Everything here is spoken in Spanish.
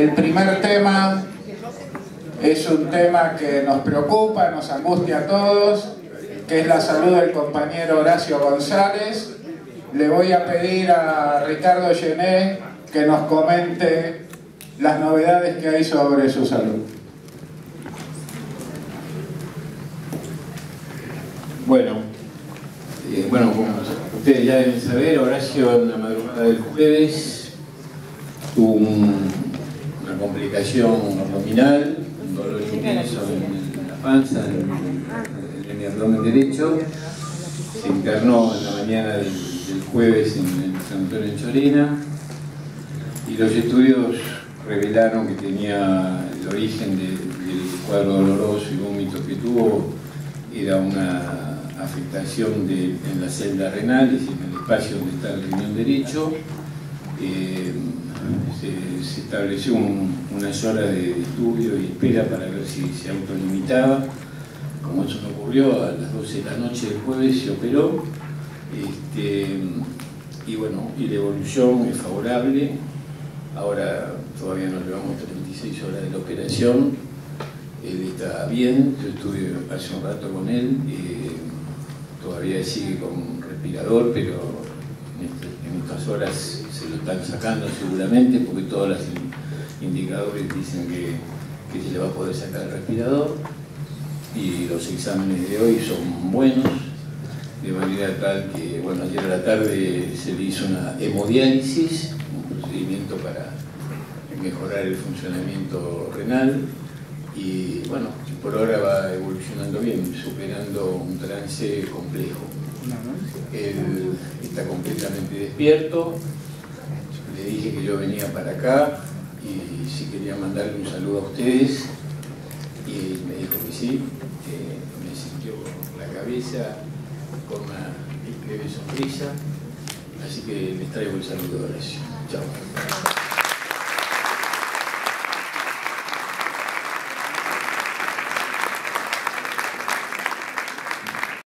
El primer tema es un tema que nos preocupa, nos angustia a todos, que es la salud del compañero Horacio González. Le voy a pedir a Ricardo Gené que nos comente las novedades que hay sobre su salud. Bueno, eh, bueno, como ustedes ya deben saber, Horacio en la madrugada del jueves tuvo una complicación abdominal, un dolor intenso en la panza, en, el abdomen derecho. Se internó en la mañana del, jueves en el sanatorio en Chorena y los estudios revelaron que tenía el origen del cuadro doloroso y vómito que tuvo era una afectación de, en las celdas renales y en el espacio donde está el riñón derecho. Eh, se, estableció unas horas de estudio y espera para ver si se autolimitaba. Como eso no ocurrió, a las 12 de la noche del jueves se operó. Este, y bueno, y la evolución es favorable. Ahora todavía nos llevamos 36 horas de la operación. Él está bien, yo estuve hace un rato con él. Eh, todavía sigue con respirador, pero horas se lo están sacando seguramente porque todos los indicadores dicen que, se le va a poder sacar el respirador y los exámenes de hoy son buenos, de manera tal que, bueno, ayer a la tarde se le hizo una hemodiálisis, un procedimiento para mejorar el funcionamiento renal y bueno, por ahora va evolucionando bien, superando un trance complejo. Él está completamente despierto, le dije que yo venía para acá y si quería mandarle un saludo a ustedes y me dijo que sí, me sintió la cabeza con una leve sonrisa, así que les traigo el saludo, Horacio. Chao.